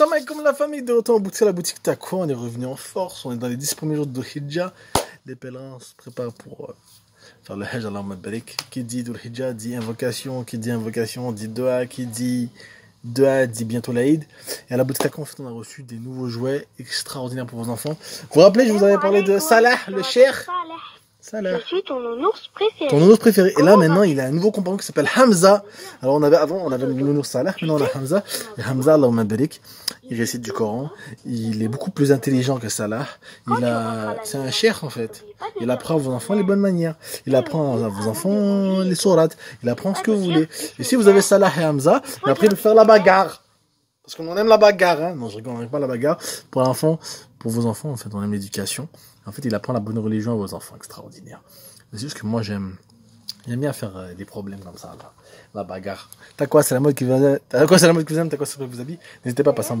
Salam alaikum la famille, de retour au boutique, la boutique Takwa, on est revenu en force, on est dans les 10 premiers jours de Hijjah, les pèlerins se préparent pour euh, faire le Hajj Allah Barik. Qui dit Dhul Hijjah dit invocation, qui dit invocation dit Doha, qui dit Doha dit bientôt l'Aïd. Et à la boutique Takwa, en fait, on a reçu des nouveaux jouets extraordinaires pour vos enfants. Vous vous rappelez, je vous avais parlé de Salah, le cher Salah. Je suis ton nounours préféré. Ton nounours préféré. Et là, maintenant, il a un nouveau compagnon qui s'appelle Hamza. Alors, on avait, avant, on avait le nounours Salah. Maintenant, on a Hamza. Et Hamza, Allah barik, il récite du Coran. Il est beaucoup plus intelligent que Salah. Il a, c'est un cher, en fait. Il apprend à vos enfants les bonnes manières. Il apprend à vos enfants les sourates. Il apprend ce que vous voulez. Et si vous avez Salah et Hamza, après de faire la bagarre. Parce qu'on aime la bagarre, hein. Non, je rigole, on n'aime pas la bagarre. Pour l'enfant, pour vos enfants, en fait, on aime l'éducation. En fait, il apprend la bonne religion à vos enfants. Extraordinaire. C'est juste que moi, j'aime, j'aime bien faire euh, des problèmes comme ça, là. La bagarre. T'as quoi, c'est la mode qui vous, t'as quoi, c'est la mode qui vous aime, t'as quoi, c'est la mode qui vous habille? N'hésitez pas à passer en